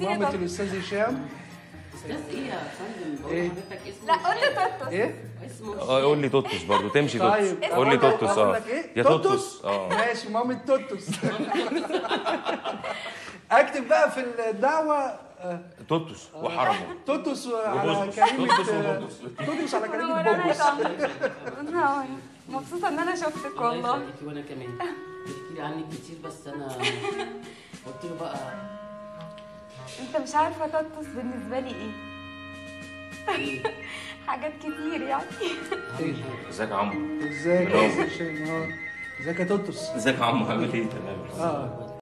مامة الاستاذ هشام أستاذ إيه يا فندم بقول إيه؟ لحضرتك اسمه لا قول لي توتو إيه اسمه آه قول لي توتوس برضه تمشي توتوس طيب قول لي أقول آه إيه؟ يا توتوس؟ توتوس آه ماشي مامة توتوس اكتب بقى في الدعوة آه، توتوس وحرمه توتوس على آه، وبوسبوس. توتوس على يا بوبوس مبسوطة إن أنا شفتك الله والله وأنا كمان. بتحكي لي عنك كتير بس أنا انت مش عارفة توتوس بالنسبة لي إيه. إيه؟ حاجات كتير يعني. إيه؟ ازيك يا عمرو؟ ازيك آه. ازيك يا توتوس ازيك يا عمرو؟ عامل إيه؟ تمام. آه.